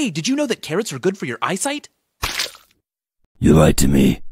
Hey, did you know that carrots are good for your eyesight? You lied to me.